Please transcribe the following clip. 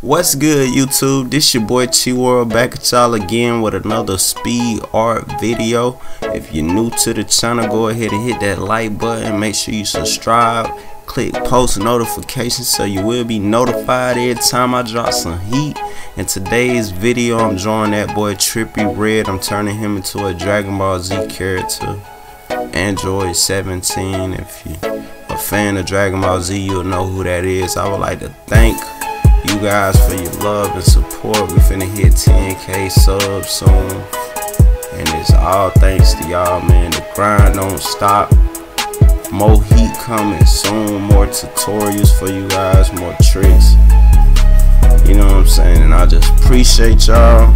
What's good YouTube? This your boy Chi World back at y'all again with another speed art video. If you're new to the channel, go ahead and hit that like button. Make sure you subscribe. Click post notifications so you will be notified every time I drop some heat. In today's video, I'm drawing that boy Trippie Redd. I'm turning him into a Dragon Ball Z character. Android 17. If you're a fan of Dragon Ball Z, you'll know who that is. I would like to thank you guys for your love and support. We finna hit 10k subs soon. And it's all thanks to y'all, man. The grind don't stop. More heat coming soon. More tutorials for you guys. More tricks. You know what I'm saying? And I just appreciate y'all.